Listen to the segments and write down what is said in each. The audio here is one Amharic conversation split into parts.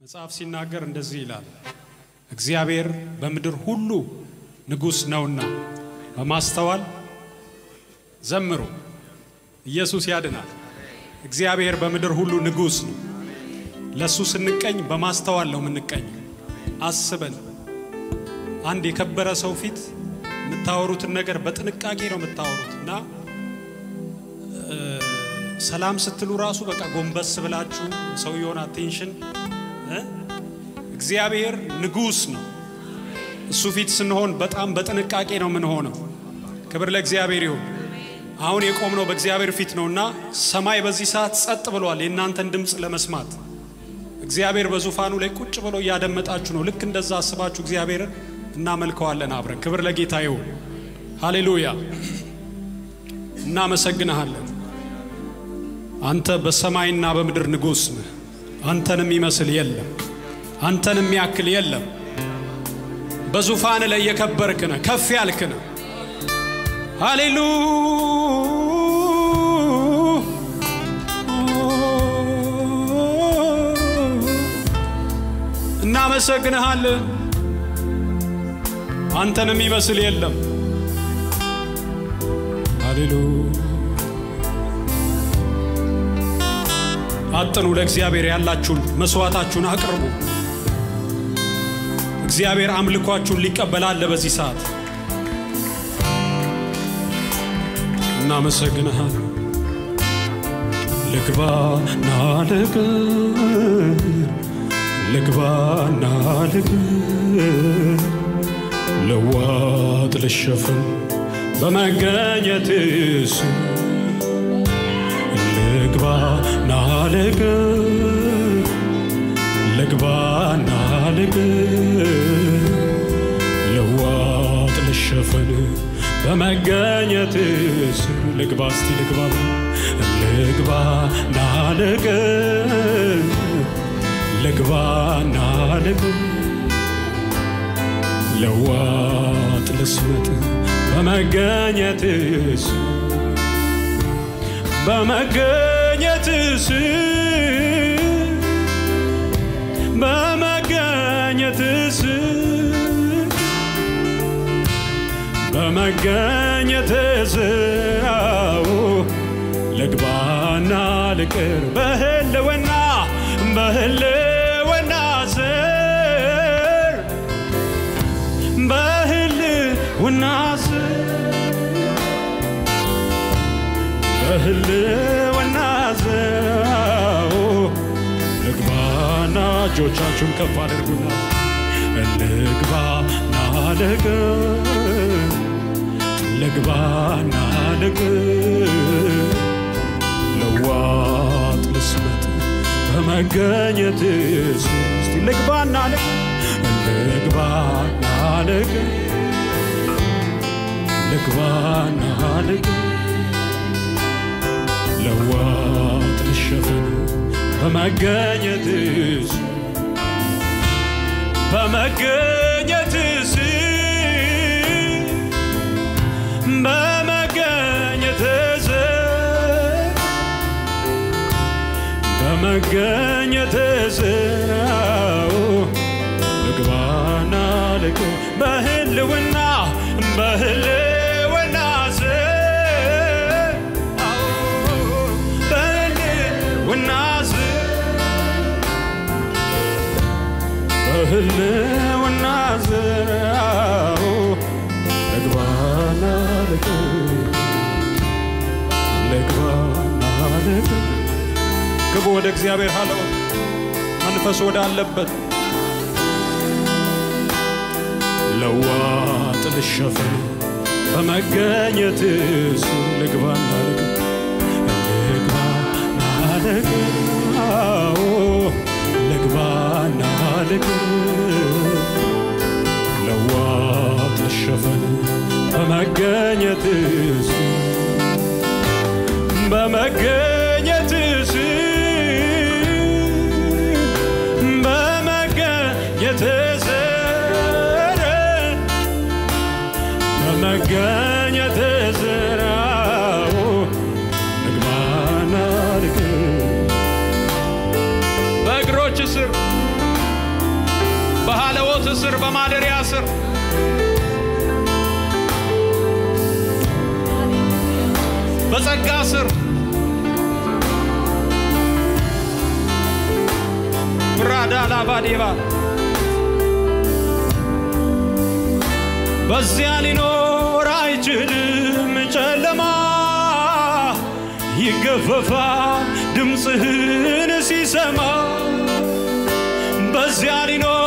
መጽሐፍ ሲናገር እንደዚህ ይላል፣ እግዚአብሔር በምድር ሁሉ ንጉሥ ነውና በማስተዋል ዘምሩ። ኢየሱስ ያድናል። እግዚአብሔር በምድር ሁሉ ንጉሥ ነው። ለእሱ ስንቀኝ በማስተዋል ነው የምንቀኝ። አስበን አንድ የከበረ ሰው ፊት የምታወሩትን ነገር በጥንቃቄ ነው የምታወሩት እና ሰላም ስትሉ ራሱ በቃ ጎንበስ ብላችሁ ሰውየውን አቴንሽን እግዚአብሔር ንጉሥ ነው። እሱ ፊት ስንሆን በጣም በጥንቃቄ ነው የምንሆነው። ክብር ለእግዚአብሔር ይሁን። አሁን የቆምነው በእግዚአብሔር ፊት ነውና ሰማይ በዚህ ሰዓት ጸጥ ብሏል፣ የእናንተን ድምፅ ለመስማት እግዚአብሔር በዙፋኑ ላይ ቁጭ ብሎ እያደመጣችሁ ነው። ልክ እንደዛ አስባችሁ እግዚአብሔርን እናመልከዋለን አብረን። ክብር ለጌታ ይሁን። ሃሌሉያ። እናመሰግንሃለን። አንተ በሰማይና በምድር ንጉሥ ነህ። አንተን የሚመስል የለም። አንተን የሚያክል የለም። በዙፋን ላይ የከበርክ ነህ፣ ከፍ ያልክ ነህ። ሃሌሉ እናመሰግንሃለን። አንተን የሚመስል የለም። ሃሌሉ አጥኑ። ለእግዚአብሔር ያላችሁን መስዋዕታችሁን አቅርቡ። እግዚአብሔር አምልኳችሁን ሊቀበላል በዚህ ሰዓት እናመሰግንሃል። ልግባና ልቅር ልግባና ልቅር ልዋጥ ልሸፍን በመገኘትስ ልግባና ልቅር ልግባና ልቅር ልዋጥ ልሸፍን በመገኘትስ ልግባ እስቲ ልግባ ልግባና ልቅር ልግባና ልቅር ልዋጥ ልስመጥ በመገኘትስ በመገኘትስ በመገኘትስ አዎ ልግባና ልቅር በህልውና በህልውና ስር በህልውና ስር በህልውና እጆቻችሁን ከፍ አድርጉና ልግባና ልቅር ልግባና ልቅር ልዋጥ ልስመጥ በመገኘትስ እስቲ ልግባና ልቅር ልግባና ልቅር ልግባና ልቅር ልዋጥ ልሸፍን በመገኘትስ በመገኘትስ በመገኘትስ ልግባና ልቅር በህልውና በህልውና በህልውና ዝራው ልግባና ልቅር ልግባና ግቡ ወደ እግዚአብሔር ሃለው። መንፈስ ወዳለበት። ለዋጥ ልሸፈን። በመገኘትስ ልግባና ልቅር ልግባና አዎ ልግባና ልቅር ለዋጥ ልሸፈን በመገኘትስ በመገኘትስ ስር በጸጋ ስር ብራዳ ላባዴባ በዚያ ሊኖር አይችልም ጨለማ ይገፈፋ ድምፅህን ሲሰማ በዚያ ሊኖር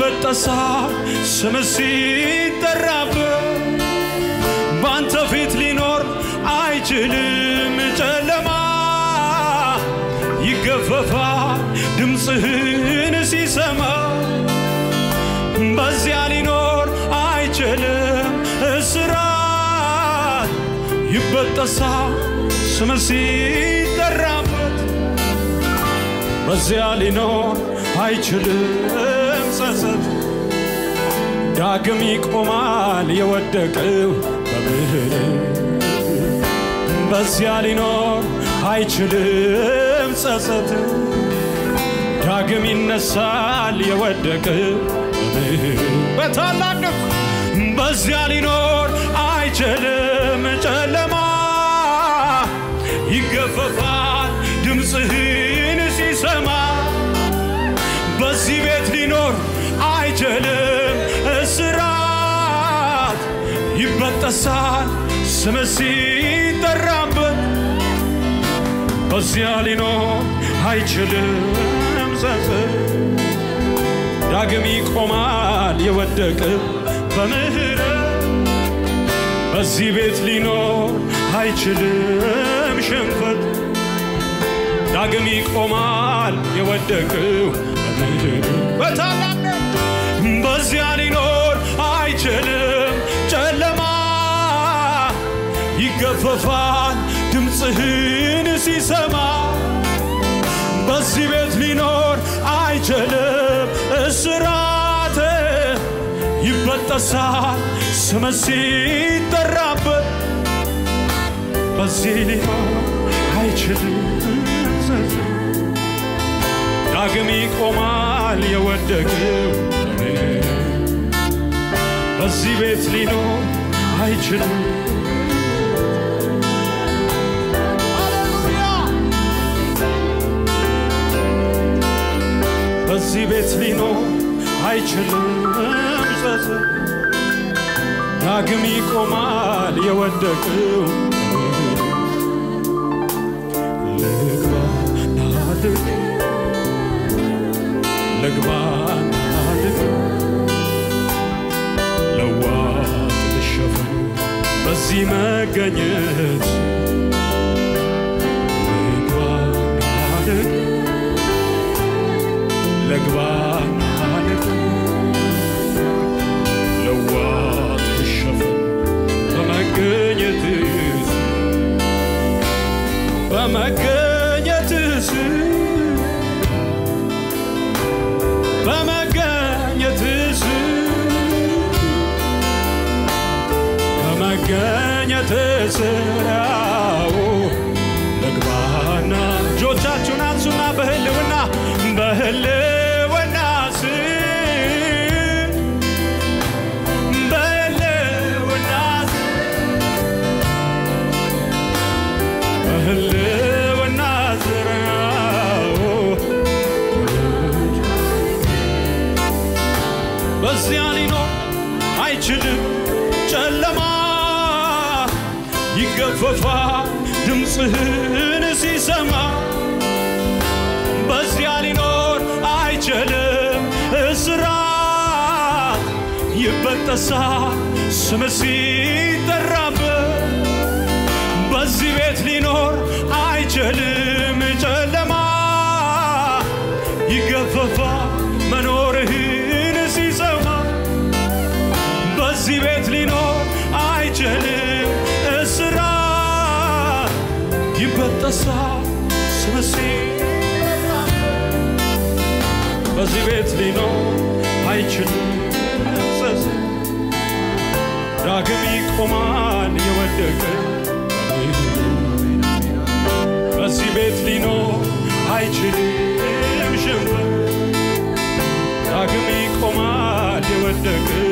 ይበጠሳል ስም ሲጠራበት ባንተ ፊት ሊኖር አይችልም ጨለማ። ይገፈፋል ድምፅህን ሲሰማ። በዚያ ሊኖር አይችልም እስራት ይበጠሳል ስም ሲጠራበት በዚያ ሊኖር አይችልም ዳግም ይቆማል የወደቀው በምህረት። በዚያ ሊኖር አይችልም ጸጸት። ዳግም ይነሳል በምህረት። በታላቅ በዚያ ሊኖር አይችልም ጨለማ። ይገፈፋል ድምፅህን ይበጠሳል ስም ሲጠራበት በዚያ ሊኖር አይችልም ጸጸት ዳግም ይቆማል የወደቅም በምህረት በዚህ ቤት ሊኖር አይችልም ሽንፈት። ዳግም ይቆማል የወደቅው በታላቅ በዚያ ሊኖር አይችልም ይገፈፋል ድምፅህን ሲሰማ በዚህ ቤት ሊኖር አይችልም እስራት ይበጠሳል ስም ሲጠራበት በዚህ ሊኖር አይችልም ዳግም ይቆማል የወደቀው በዚህ ቤት ሊኖር አይችልም በዚህ ቤት ሊኖር አይችልም ጸጸት ዳግም ይቆማል የወደቀው ልግባ ናድግ ልግባ ናድግ ለዋጥ ልሸፈን በዚህ መገኘት ልግባ ናድግ ልግባ ናድግ ለዋጥ ልሸፈን በመገኘትስ በመገኘትስ በመገኘትስ በመገኘትስ ያው ይገፈፋል ድምፅህን ሲሰማ በዚያ ሊኖር አይችልም እስራት ይበጠሳል ስም ሲጠራበት በዚህ ቤት ሊኖር በዚህ ቤት ሊኖር አይችልም። ፈዘዘ ዳግም ይቆማል የወደቀ በዚህ ቤት ሊኖር አይችልም። ሽምር ዳግም ይቆማል የወደቀው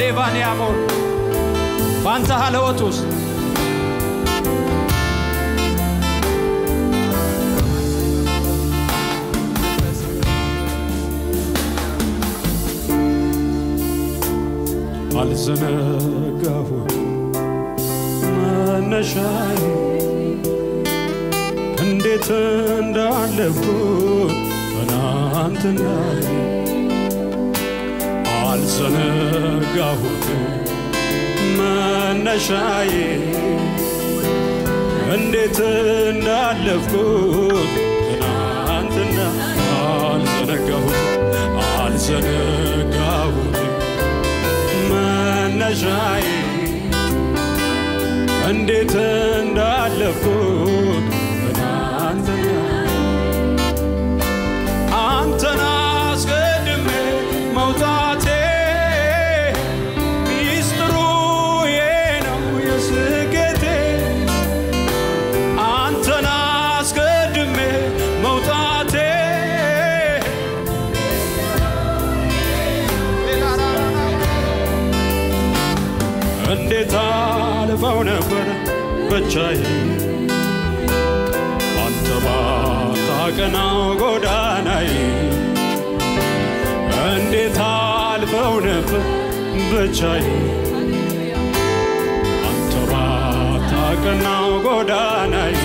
ዴቫንያሞን በአንተ ሀለወት ውስጥ አልዘነጋሁም መነሻዬ እንዴት እንዳለፍኩት ትናንትናዬ አልዘነጋሁት መነሻዬ። እንዴት እንዳለፍኩት ትናንትና አልዘነጋሁት አልዘነጋሁት መነሻዬ። እንዴት እንዳለፍኩት ነበር ብቻዬ። አንተ ባታቀናው ጎዳናዬ። እንዴት አልፈው ነበር ብቻዬ። አንተ ባታቀናው ጎዳናዬ።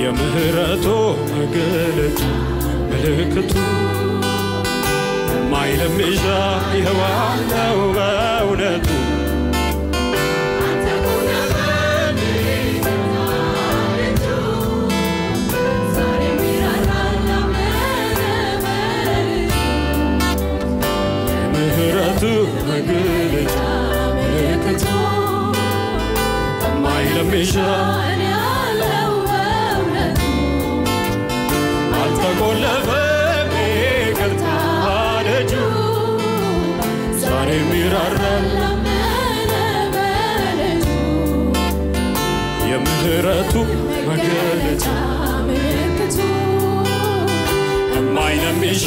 የምህረቱ መገለጡ ምልክቱ ማይለምሻ ይኸዋለው በእውነቱ ምልክቱ ዛሬም ይራራል የምህረቱ መገለጫ ዛሬም ይራራል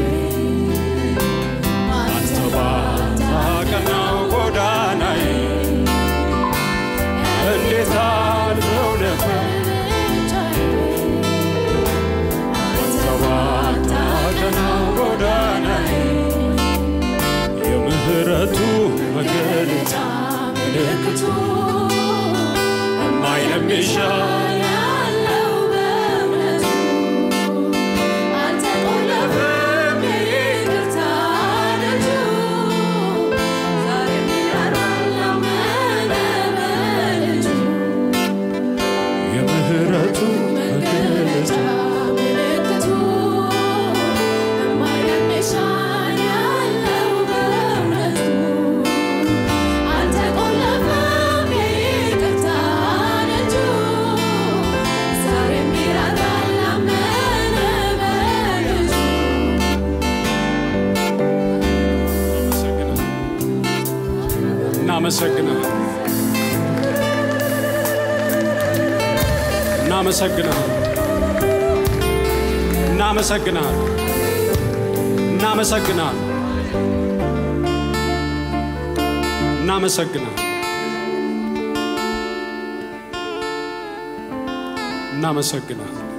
እናመሰግናለን። እናመሰግናለን። እናመሰግናለን። እናመሰግናለን። እናመሰግናለን። እናመሰግናለን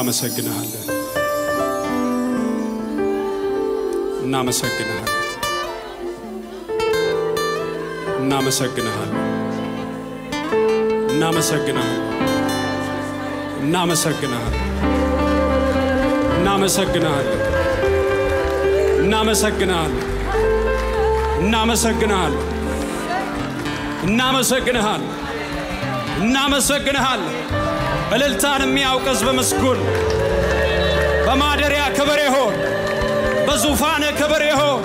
እናመሰግንሃለን እናመሰግንሃለን እናመሰግንሃለን እናመሰግንሃለን እናመሰግንሃለን እናመሰግንሃለን፣ እናመሰግንሃለን፣ እናመሰግንሃለን፣ እናመሰግንሃለን፣ እናመሰግንሃለን። እልልታን የሚያውቅ ሕዝብ ምስጉን በማደሪያ ክብር ይሆን፣ በዙፋን ክብር ይሆን፣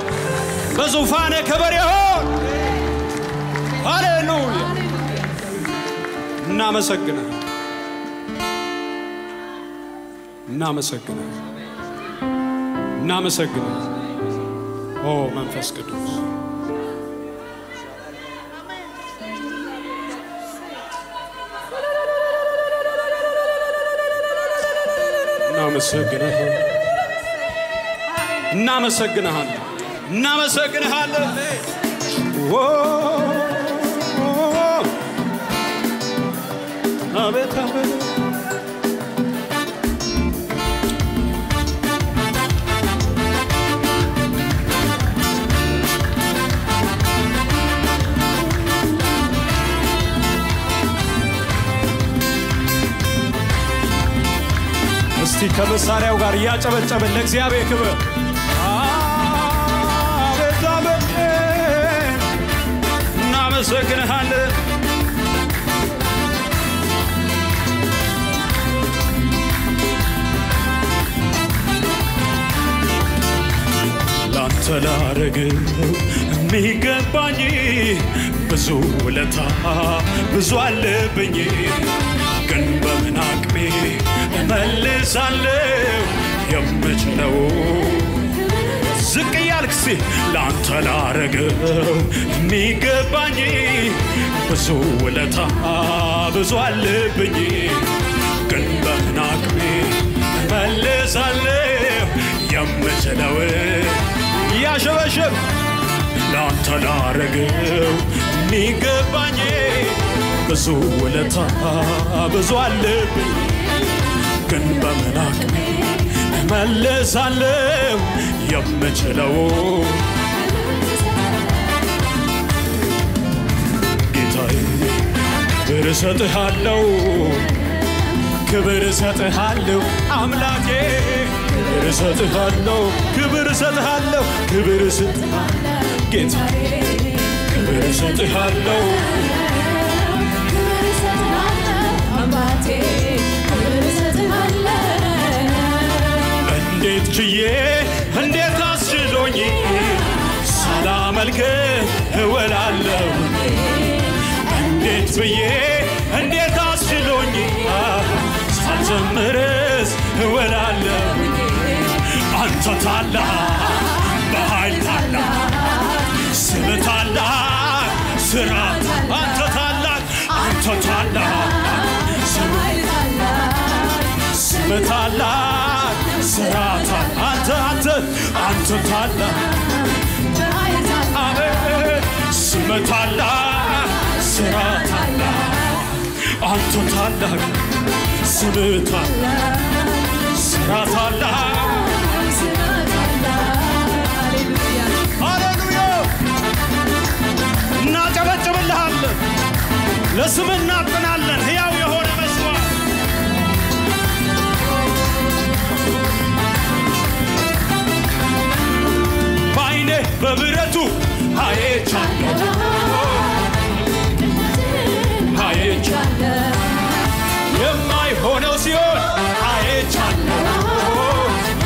በዙፋን ክብር ይሆን። ሃሌሉያ! እናመሰግናል፣ እናመሰግናል፣ እናመሰግናል። ኦ መንፈስ ቅዱስ እናመሰግንሃል፣ እናመሰግንሃለን፣ እናመሰግንሃለን። ኦ አቤት አቤት ከመሳሪያው ጋር እያጨበጨበን ለእግዚአብሔር ክብር። እናመሰግንሃለን። ላንተ ላረግው የሚገባኝ ብዙ ውለታ ብዙ አለብኝ፣ ግን በምን አቅሜ እመልሳለሁ የምችለው። ዝቅ እያልክ ሲ ለአንተ ላረገው የሚገባኝ ብዙ ውለታ ብዙ አለብኝ፣ ግን በምን አቅሜ እመልሳለሁ የምችለው? እያሸበሸብ ለአንተ ላረገው የሚገባኝ ብዙ ውለታ ብዙ አለብኝ ግን አቅሜ እመልሳለሁ የምችለው። ጌታዬ ክብር እሰጥሃለሁ ክብር እሰጥሃለሁ አምላኬ ክብር እሰጥሃለሁ ክብር እሰጥሃለሁ ክብር እሰጥሃለሁ። ጌታዬ ክብር እሰጥሃለሁ ችዬ እንዴት አስችሎኝ? ሳላመልክ እወላለሁ። እንዴት ብዬ እንዴት አስችሎኝ? ሳልዘምርስ እወላለሁ። አንተ ታላቅ በኃይል ታላቅ ስም ታላቅ ስራ አንተ ታላቅ አንተ ታላቅ ስም ታላቅ ስራ አንተ አንተ አንተ ታላቅ አቤት ታላቅ አንተ ታላቅ ስራ ታላቅ እናጨበጭብልሃለን ለስም እናጥናለን ሕያው የሆነ በብረቱ አየቻለሁ የማይሆነው ሲሆን አየቻለሁ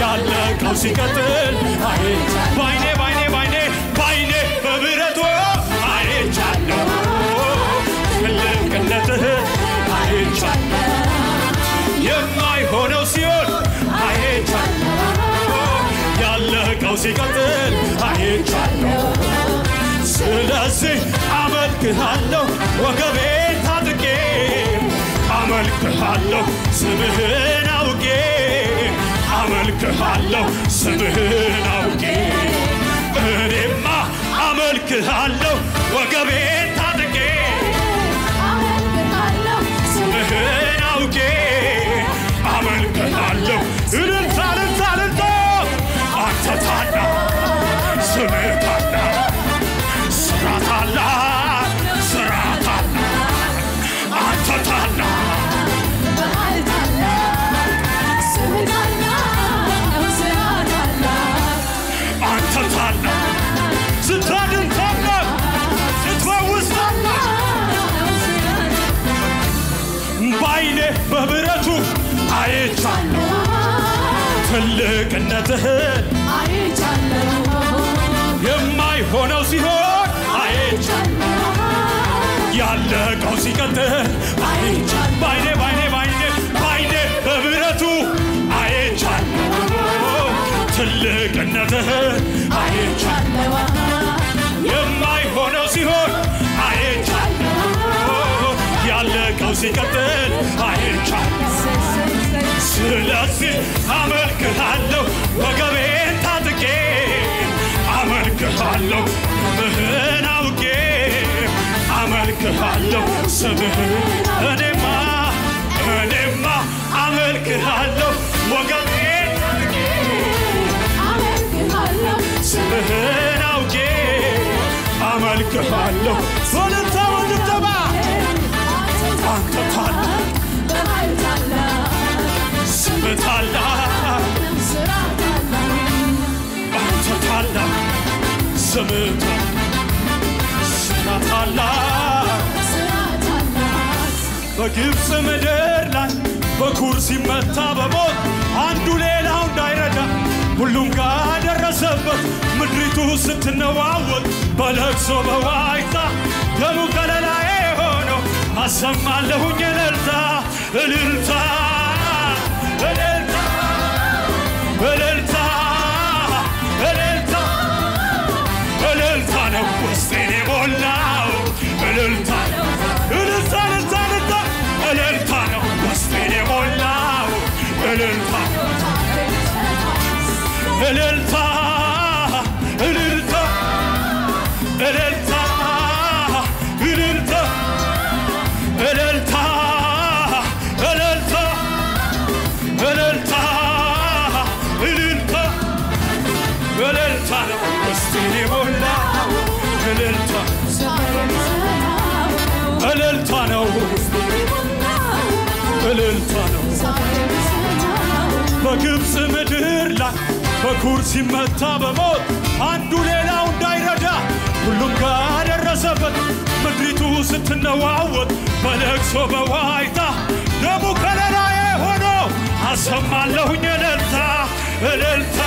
ያለቀው ሲቀጥል አየቻ በአይኔ በአይኔ በአይኔ በአይኔ በብረቱ አየቻለሁ ትልቅነትህ አየቻለሁ የማይሆነው ሲሆን ያለቀው ሲቀጥል አየቻለሁ ስለዚህ አመልክሃለሁ ወገቤን ታጥቄ አመልክሃለሁ ስምህን አውቄ አመልክሃለሁ ስምህን አውቄ እኔማ አመልክሃለሁ ወገቤን ትልቅነትህን አይቼ የማይሆነው ሲሆን አይቻለሁ። ያለቀው ሲቀጥል አይቻለሁ። ስለዚህ አመልክሃለሁ። ወገቤን ታጥቄ አመልክሃለሁ። ስምህን አውቄ አመልክሃለሁ። ስምህን ስምህን አውቄ አመልክሃለሁ። ወልታ ወልተባ አንተ በግብፅ ምድር ላይ በኩር ሲመታ በሞት አንዱ ሌላው እንዳይረዳ ሁሉም ጋር ደረሰበት። ምድሪቱ ስትነዋወጥ በለቅሶ በዋይታ ደሙ ከለላዬ ሆኖ አሰማለሁኝ እልልታ እልልታ እልልታ ነው ውስጤን የሞላው እልልታ el el በኩር ሲመታ በሞት አንዱ ሌላው እንዳይረዳ ሁሉም ጋር ደረሰበት። ምድሪቱ ስትነዋወጥ በለቅሶ በዋይታ ደሙ ከለላዬ ሆኖ አሰማለሁኝ እልልታ እልልታ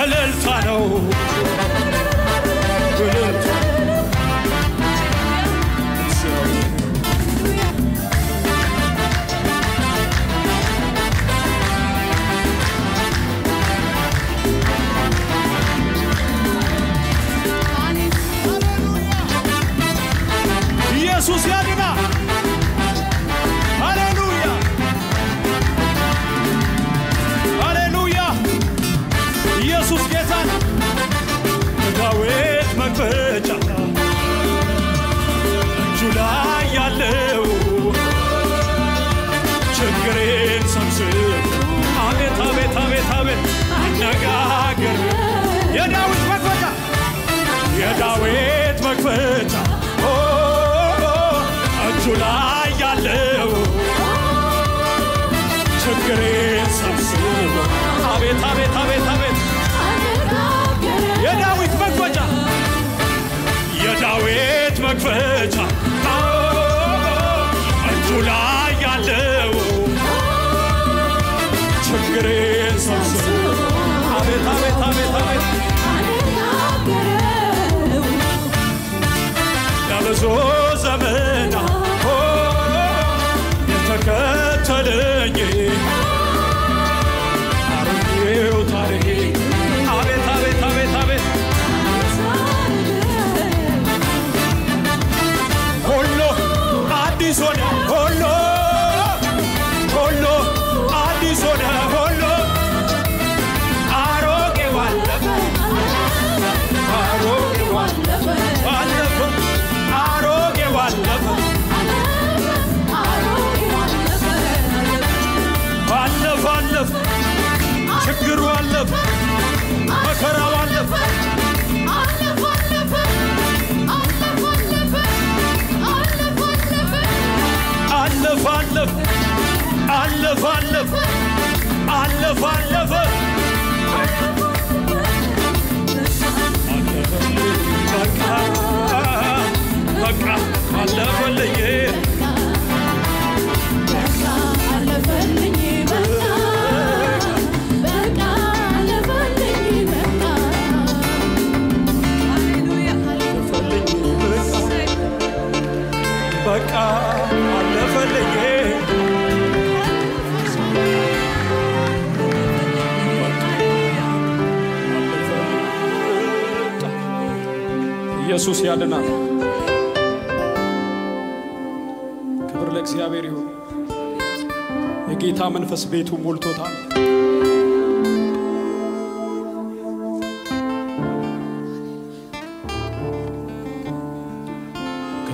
እልልታ ነው እልልታ ኢየሱስ ያድናል።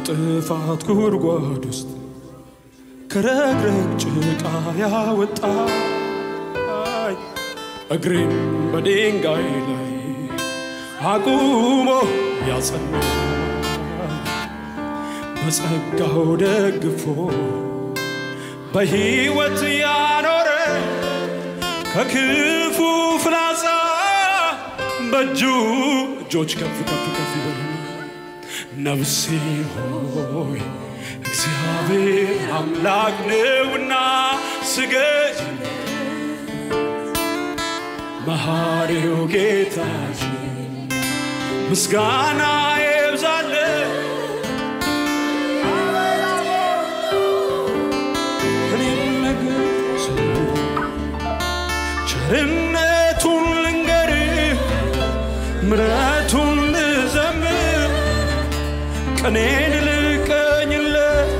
ከጥፋት ጉድጓድ ውስጥ ከረግረግ ጭቃ ያወጣኝ እግሬን በድንጋይ ላይ አቁሞ ያጸና። በጸጋው ደግፎ በሕይወት ያኖረ ከክፉ ፍላጻ በእጁ እጆች ከፍ ከፍ ከፍ ነፍሴ ሆይ እግዚአብሔር አምላክ ነውና ስገድ መሐሪው ጌታችን ምስጋና ይብዛል። ቸርነቱን ልንገርህ፣ ምሕረቱን ኦ፣ ልቀኝለት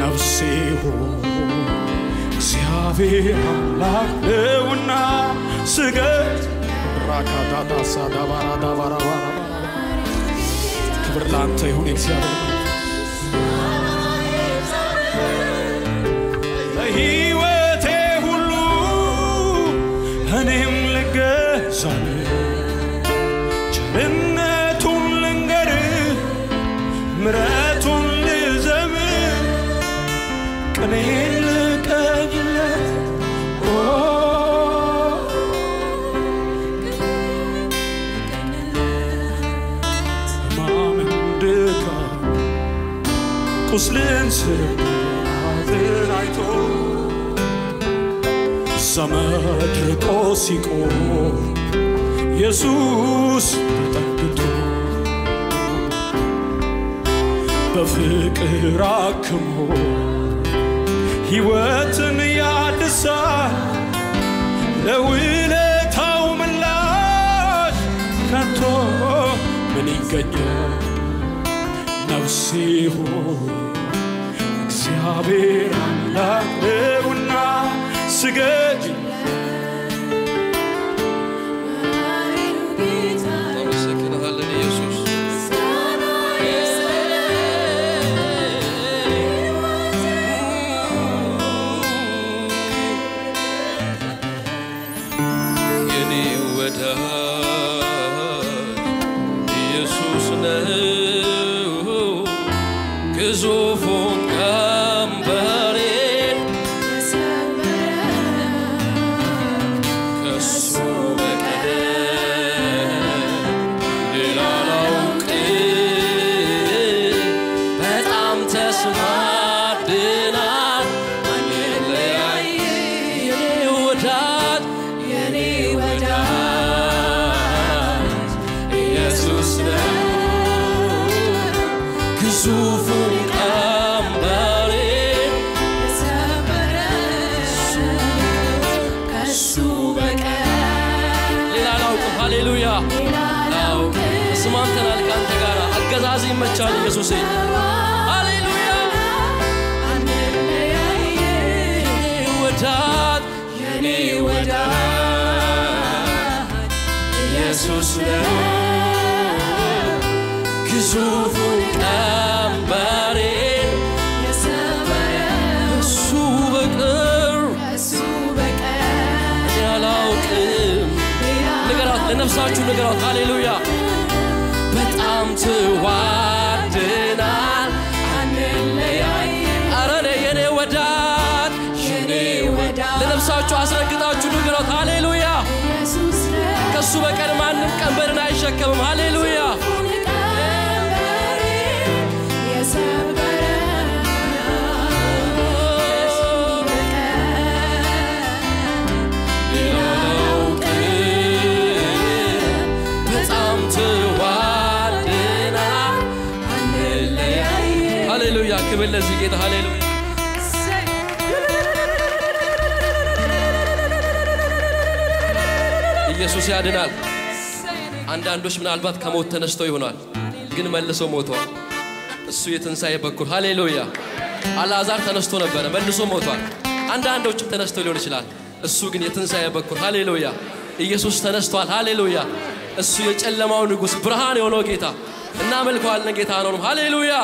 ነፍሴ እግዚአብሔር አምላክ ነውና ስገድ። ራካታታ ሳዳባራ ዳባራ ባራ ክብር ለአንተ ይሁን እግዚአብሔር ልገዛል ቸርነቱን ልንገርህ ምሕረቱን ልዘምር ቅኔን ልቀኝለት ሕማምን ድካም ሲቆም ኢየሱስ ተጠግቶ በፍቅር አክሞ ሕይወትን ያድሳል ለውለታው ምላሽ ከቶ ምን ይገኛል? ነፍሴ ሆይ እግዚአብሔር አምላክ ነውና ስገድ ሃሌሉያ። በጣም ትዋደናል ጌታ ሃሌሉያ ኢየሱስ ያድናል። አንዳንዶች ምናልባት ከሞት ተነስተው ይሆናል፣ ግን መልሶ ሞተዋል። እሱ የትንሣኤ በኩር ሃሌሉያ። አልዓዛር ተነስቶ ነበረ፣ መልሶ ሞቷል። አንዳንዶችም ተነስተው ሊሆን ይችላል፣ እሱ ግን የትንሣኤ በኩር ሃሌሉያ። ኢየሱስ ተነስቷል፣ ሃሌሉያ። እሱ የጨለማው ንጉሥ ብርሃን የሆነው ጌታ እናመልከዋለን። ጌታ ነው፣ ሃሌሉያ።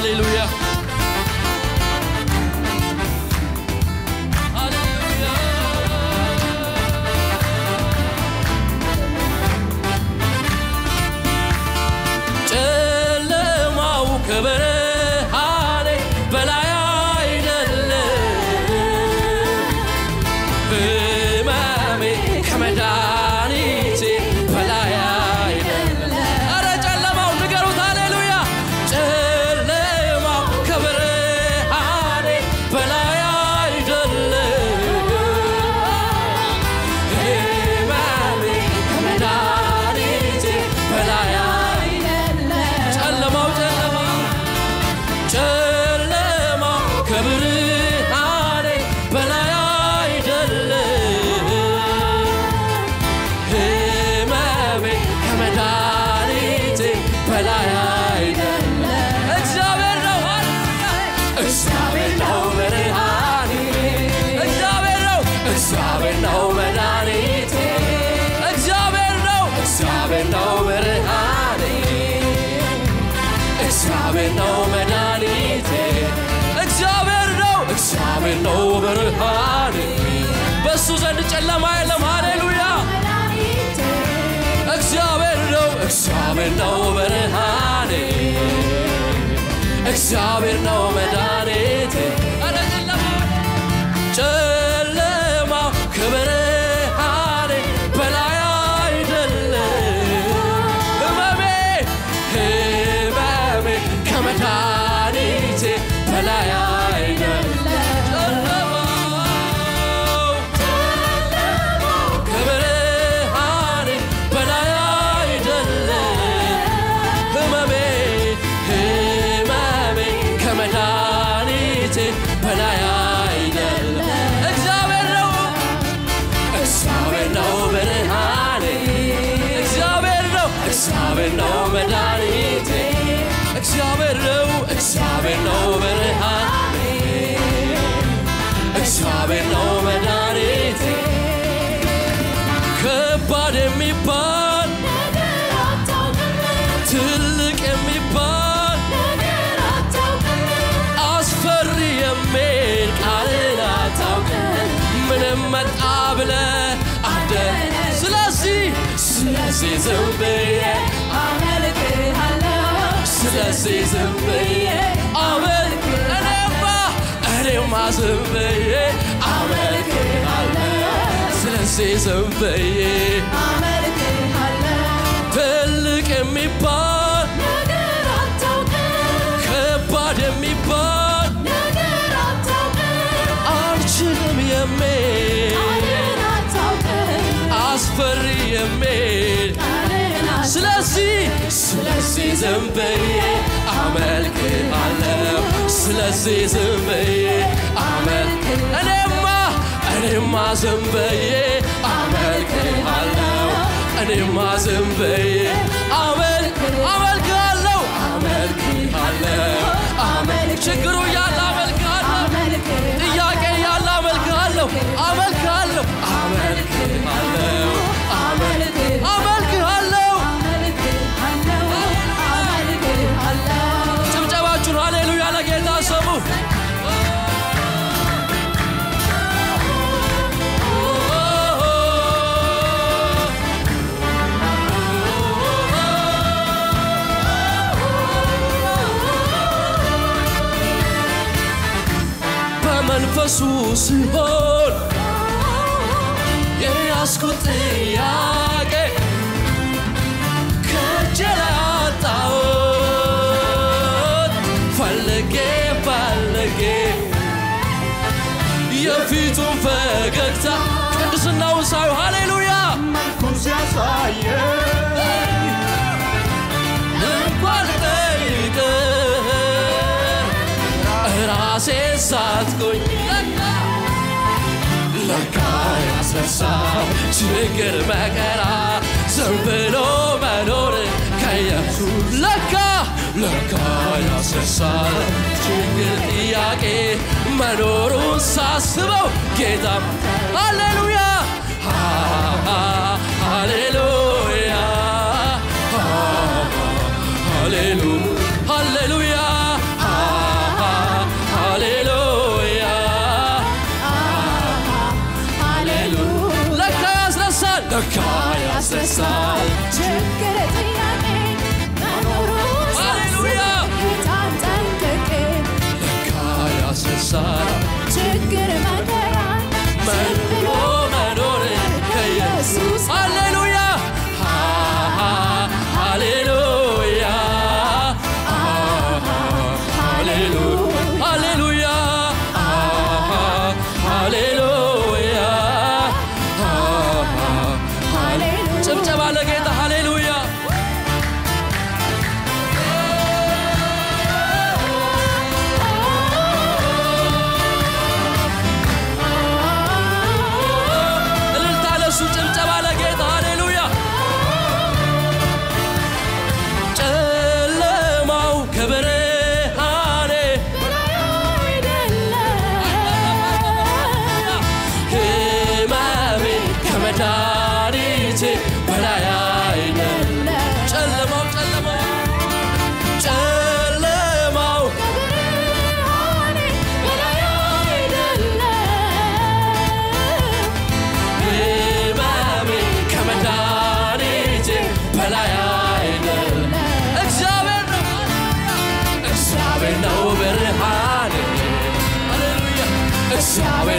Hallelujah. ነው ብርሃኔ፣ በእሱ ዘንድ ጨለማ የለም። ሃሌሉያ እግዚአብሔር ነው እግዚአብሔር ነው ብርሃኔ፣ እግዚአብሔር ነው መድኃኒቴ። ምንም መጣ ብለ አደ ስለዚህ ስለዚህ ዝም ብዬ ስለዚህ ዝም ብዬ አመልክ እኔማ እኔማ ዝም ብዬ አመልክሃለሁ ስለዚህ ዝም ብዬ ትልቅ የሚባል አስፈሪ የሚል ስለዚህ ስለዚህ ዝም ብዬ አመልክሃለሁ ስለዚህ ዝም ብዬ አመልክ እኔማ እኔማ ዝም ብዬ አመልክሃለሁ እኔማ ዝም ብዬ አመልክ አመልክሃለሁ አመልክሃለሁ አመልክ ችግሩ በመንፈሱ ሲሆን የያዝኩት ጥያቄ ከእጄ ላይ አጣሁት ፈልጌ ፈልጌ የፊቱን ፈገግታ ቅድስናውን ሳዩ ሃሌሉያ እንኳን ጠይቅ ያስቆኝ ለካ that's her sound. She didn't it back at all. So then, oh man, can't you look Look, I ask her son. She didn't it back at all. So then, oh get up. Hallelujah! Hallelujah! Hallelujah! side.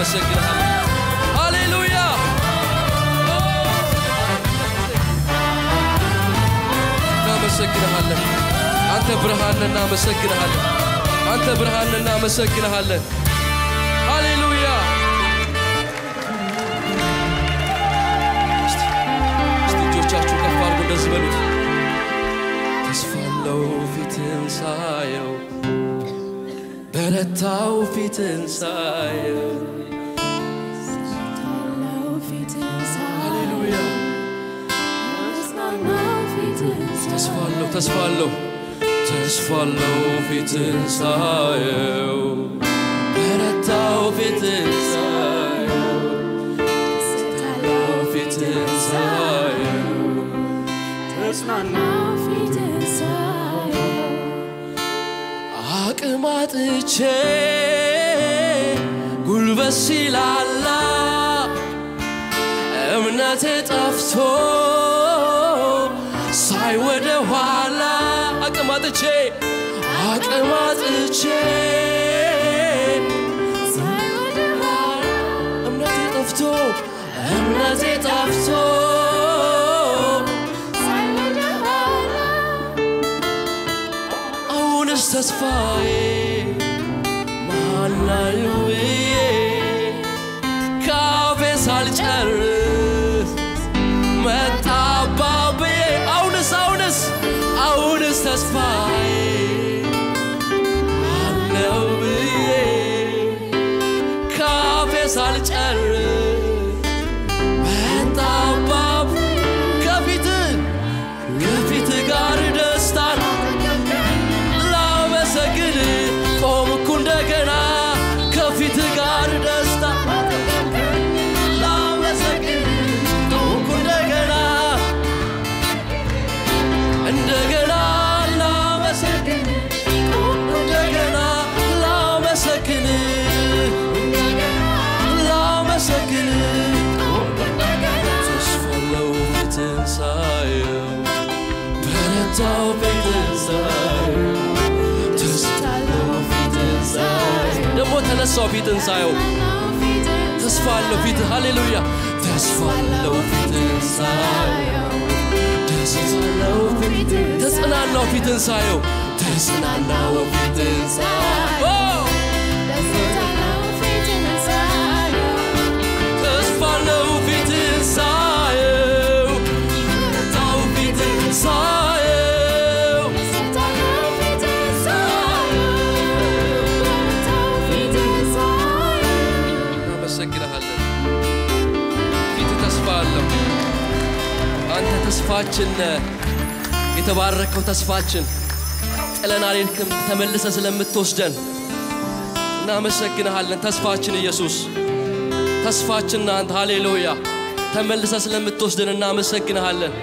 እናመሰግንሃለን ሃሌሉያ እናመሰግንሃለን አንተ ብርሃን እናመሰግንሃለን አንተ ብርሃን እናመሰግንሃለን ሃሌሉያ እጆቻችሁ ከፍ አድርጉ እንደዚህ በሉት ተስፋለው ፊትን ሳየው በረታው ፊትን ሳየው ሃሌሉያ ተስፋለው ተስፋለው ተስፋለው ፊትን ሳየው በረታው ፊትን ሳየው ፊትን ሳየው አቅም አጥቼ ጉልበት ሲላላ እምነቴ ጠፍቶ ሳይ ወደ ኋላ አቅም አጥቼ አቅም አጥቼ እምነቴ ጠፍቶ እምነቴ ጠፍቶ ተስፋዬ ማናዩ ፊትን ሳየው ተስፋለው ፊትን ሳየው ደግሞ ተነሳው ፊትን ሳየው ተስፋ አለው ፊት ሃሌሉያ ተስፋ አለው ፊትን ሳየው ተጽናናው ተጽናናው ፊትን ሳየው ተጽናናው ፊትን ተስፋችን የተባረከው ተስፋችን ጥለን አልሄድክም ተመልሰ ስለምትወስደን እናመሰግንሃለን። ተስፋችን ኢየሱስ ተስፋችን አንተ። ሃሌሉያ። ተመልሰ ስለምትወስደን እናመሰግንሃለን